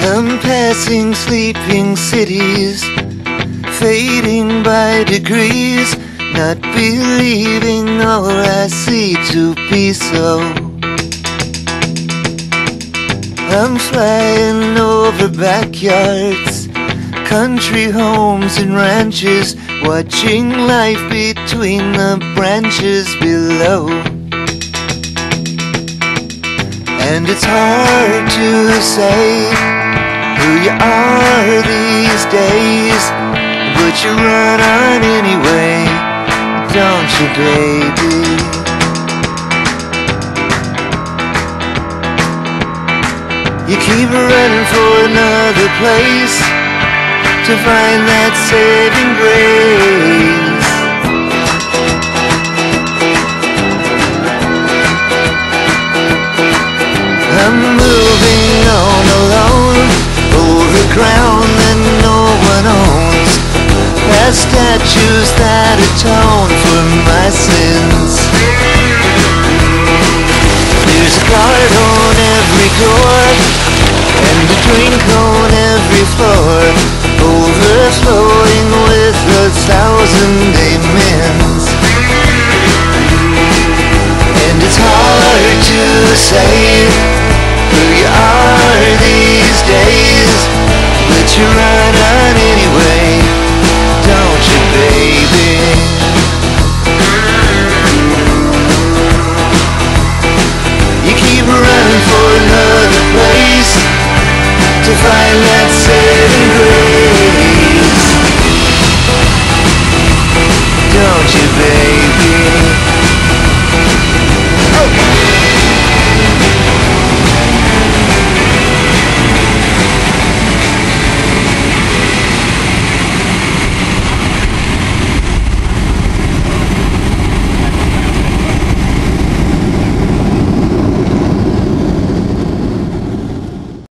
passing sleeping cities, fading by degrees, not believing all I see to be so. I'm flying over backyards, country homes and ranches, watching life between the branches below. And it's hard to say who you are these days, but you run on anyway, don't you, baby? You keep running for another place to find that saving grace. I'm statues that atone for my sins. There's a guard on every door and a drink on every floor, overflowing